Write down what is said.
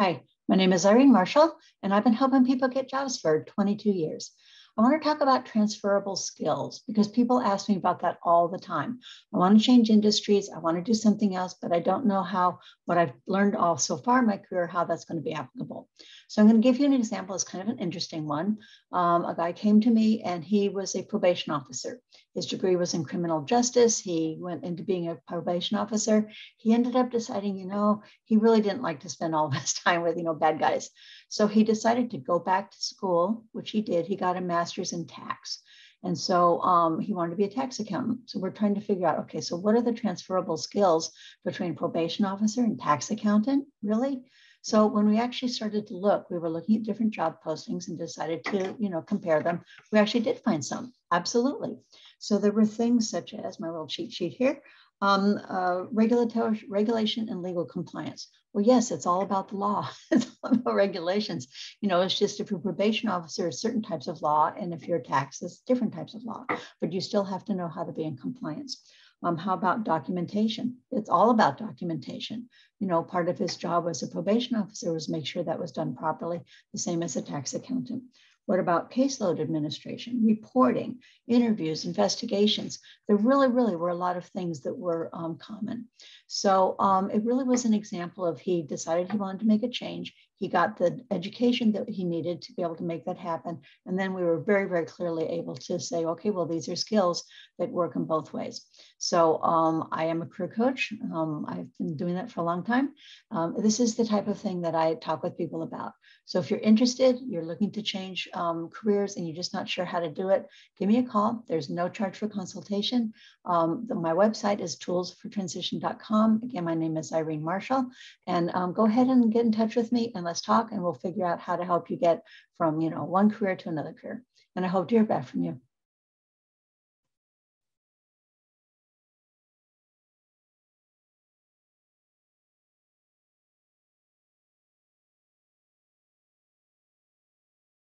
Hi, my name is Irene Marshall, and I've been helping people get jobs for 22 years. I want to talk about transferable skills because people ask me about that all the time. I want to change industries, I want to do something else, but I don't know how what I've learned all so far in my career, how that's going to be applicable. So I'm going to give you an example. It's kind of an interesting one. Um, a guy came to me and he was a probation officer. His degree was in criminal justice. He went into being a probation officer. He ended up deciding, you know, he really didn't like to spend all his time with, you know, bad guys. So he decided to go back to school, which he did. He got a master's in tax. And so um, he wanted to be a tax accountant. So we're trying to figure out, okay, so what are the transferable skills between probation officer and tax accountant, really? So when we actually started to look, we were looking at different job postings and decided to, you know, compare them. We actually did find some, absolutely. So there were things such as my little cheat sheet here, um, uh, regulatory regulation and legal compliance. Well, yes, it's all about the law. it's all about regulations. You know, it's just if you're probation officer, certain types of law, and if you're taxes, different types of law. But you still have to know how to be in compliance. Um, how about documentation? It's all about documentation. You know, part of his job as a probation officer was make sure that was done properly, the same as a tax accountant. What about caseload administration, reporting, interviews, investigations? There really, really were a lot of things that were um, common. So um, it really was an example of he decided he wanted to make a change. He got the education that he needed to be able to make that happen. And then we were very, very clearly able to say, okay, well, these are skills that work in both ways. So um, I am a career coach. Um, I've been doing that for a long time. Um, this is the type of thing that I talk with people about. So if you're interested, you're looking to change um, careers and you're just not sure how to do it, give me a call. There's no charge for consultation. Um, the, my website is toolsfortransition.com. Again, my name is Irene Marshall. And um, go ahead and get in touch with me and let's talk and we'll figure out how to help you get from, you know, one career to another career. And I hope to hear back from you.